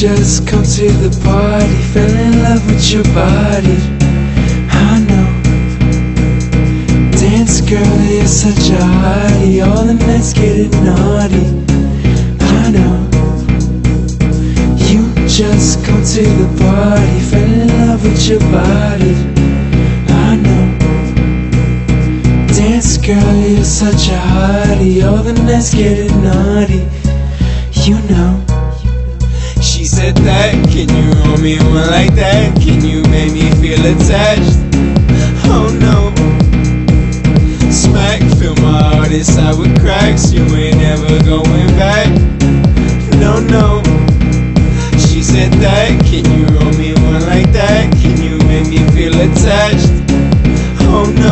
just come to the party, fell in love with your body. I know. Dance girl, you're such a hottie. All the nights getting naughty. I know. You just come to the party, fell in love with your body. I know. Dance girl, you're such a hottie. All the nights getting naughty. You know. She said that, can you hold me one like that? Can you make me feel attached? Oh no Smack, fill my heart inside with cracks You ain't ever going back No, no She said that, can you hold me one like that? Can you make me feel attached? Oh no